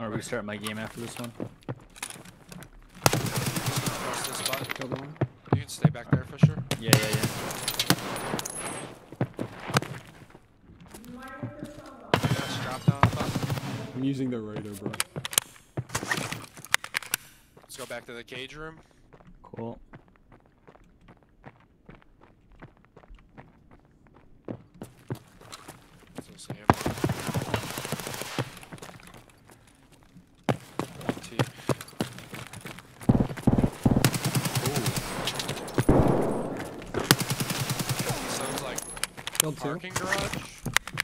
I'll restart my game after this one. Press this button. Killed one. You can stay back there, Fisher. Yeah, yeah, yeah. Yes, drop down button. I'm using the radar, bro. Let's go back to the cage room. Cool. Killed two. Parking garage.